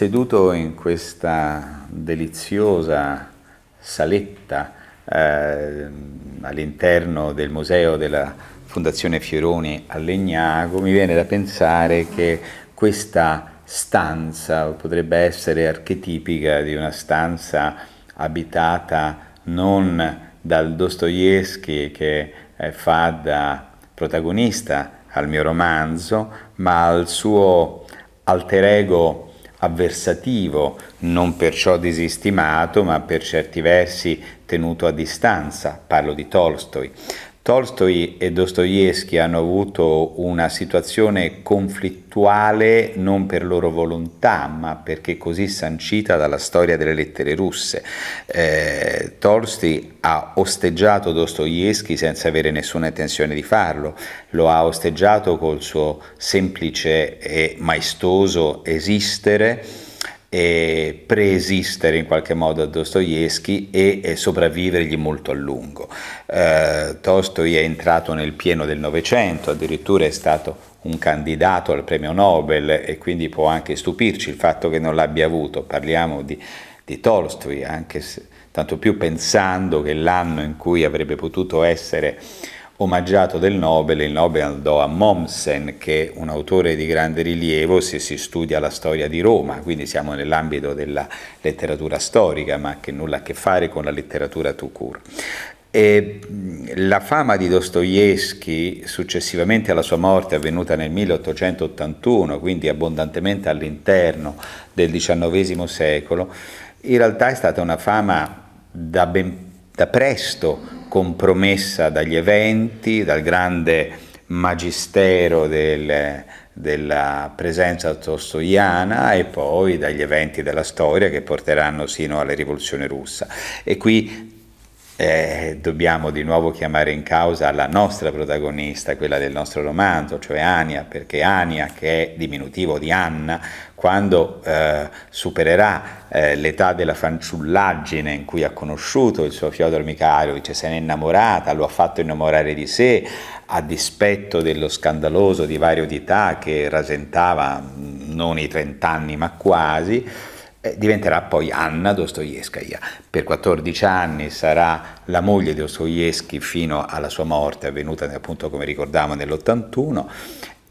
seduto in questa deliziosa saletta eh, all'interno del museo della Fondazione Fioroni a Legnago, mi viene da pensare che questa stanza potrebbe essere archetipica di una stanza abitata non dal Dostoevsky che eh, fa da protagonista al mio romanzo, ma al suo alter ego avversativo, non perciò disestimato, ma per certi versi tenuto a distanza, parlo di Tolstoi. Tolstoi e Dostoevsky hanno avuto una situazione conflittuale non per loro volontà, ma perché così sancita dalla storia delle lettere russe. Eh, Tolstoi ha osteggiato Dostoevsky senza avere nessuna intenzione di farlo, lo ha osteggiato col suo semplice e maestoso esistere e preesistere in qualche modo a Dostoevsky e, e sopravvivergli molto a lungo. Eh, Tolstoi è entrato nel pieno del Novecento, addirittura è stato un candidato al premio Nobel e quindi può anche stupirci il fatto che non l'abbia avuto. Parliamo di, di Tolstoi, anche se, tanto più pensando che l'anno in cui avrebbe potuto essere omaggiato del Nobel, il Nobel andò a Mommsen, che è un autore di grande rilievo se si studia la storia di Roma, quindi siamo nell'ambito della letteratura storica, ma che nulla a che fare con la letteratura tout court. E la fama di Dostoevsky, successivamente alla sua morte avvenuta nel 1881, quindi abbondantemente all'interno del XIX secolo, in realtà è stata una fama da, ben, da presto compromessa dagli eventi, dal grande magistero del, della presenza tostoiana e poi dagli eventi della storia che porteranno sino alla rivoluzione russa. E qui eh, dobbiamo di nuovo chiamare in causa la nostra protagonista, quella del nostro romanzo, cioè Ania, perché Ania, che è diminutivo di Anna, quando eh, supererà eh, l'età della fanciullaggine in cui ha conosciuto il suo Fyodor Mikhailovich, se n'è innamorata, lo ha fatto innamorare di sé, a dispetto dello scandaloso divario di età che rasentava non i trent'anni ma quasi, eh, diventerà poi Anna Dostoevskaya. Per 14 anni sarà la moglie di Dostoevsky fino alla sua morte, avvenuta appunto come ricordavamo nell'81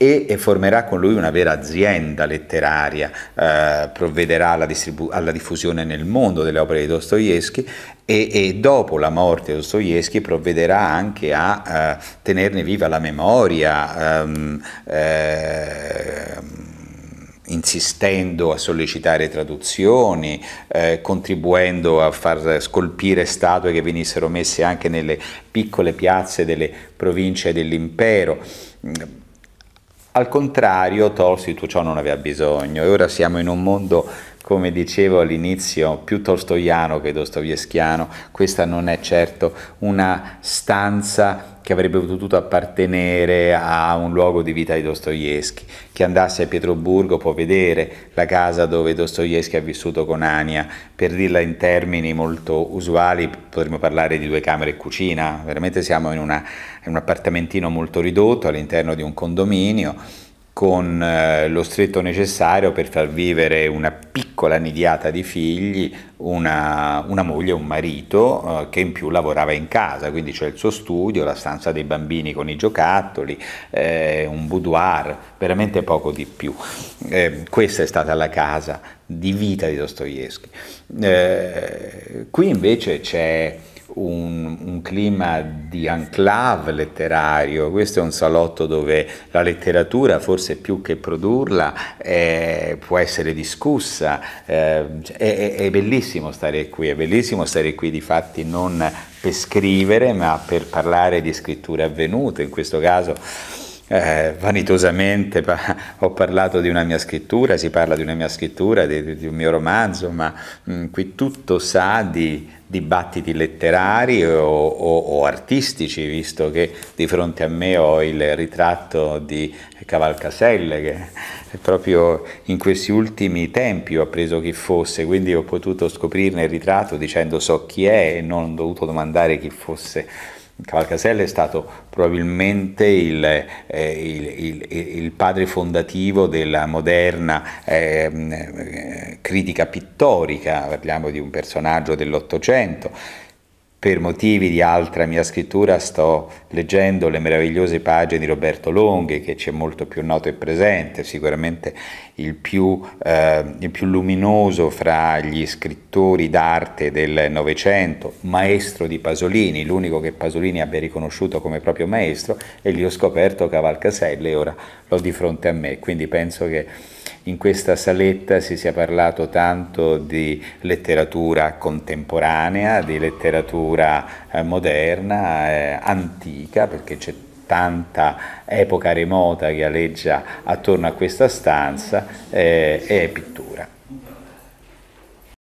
e formerà con lui una vera azienda letteraria, eh, provvederà alla, alla, diffusione nel mondo delle opere di Dostoevsky e, e dopo la morte di Dostoevsky provvederà anche a eh, tenerne viva la memoria. Ehm, eh, insistendo a sollecitare traduzioni, eh, contribuendo a far scolpire statue che venissero messe anche nelle piccole piazze delle province dell'impero. Al contrario, Tolstoi tutto ciò non aveva bisogno e ora siamo in un mondo come dicevo all'inizio, più tolstoiano che dostoevskiano, questa non è certo una stanza che avrebbe potuto appartenere a un luogo di vita di Dostoevsky. Chi andasse a Pietroburgo può vedere la casa dove Dostoevsky ha vissuto con Ania, per dirla in termini molto usuali potremmo parlare di due camere e cucina, veramente siamo in, una, in un appartamentino molto ridotto all'interno di un condominio con eh, lo stretto necessario per far vivere una piccola nidiata di figli, una, una moglie e un marito eh, che in più lavorava in casa, quindi c'è il suo studio, la stanza dei bambini con i giocattoli, eh, un boudoir, veramente poco di più. Eh, questa è stata la casa di vita di Dostoevsky. Eh, qui invece c'è un, un, clima di enclave letterario, questo è un salotto dove la letteratura, forse più che produrla, eh, può essere discussa, eh, è, è, bellissimo stare qui, è bellissimo stare qui di fatti non per scrivere ma per parlare di scritture avvenute, in questo caso eh, vanitosamente ho parlato di una mia scrittura, si parla di una mia scrittura, di, di un mio romanzo, ma mh, mm, qui tutto sa di dibattiti letterari o, o, o, artistici, visto che di fronte a me ho il ritratto di Cavalcaselle, che proprio in questi ultimi tempi ho appreso chi fosse, quindi ho potuto scoprirne il ritratto dicendo so chi è e non ho dovuto domandare chi fosse Cavalcaselle è stato probabilmente il, eh, il, il, il padre fondativo della moderna eh, critica pittorica, parliamo di un personaggio dell'Ottocento per motivi di altra mia scrittura sto leggendo le meravigliose pagine di Roberto Longhi, che ci è molto più noto e presente, sicuramente il più, eh, il più luminoso fra gli scrittori d'arte del Novecento, maestro di Pasolini, l'unico che Pasolini abbia riconosciuto come proprio maestro, e lì ho scoperto Cavalcaselle e ora l'ho di fronte a me, quindi penso che in questa saletta si sia parlato tanto di letteratura contemporanea, di letteratura eh, moderna, eh, antica, perché c'è tanta epoca remota che aleggia attorno a questa stanza, eh, e pittura.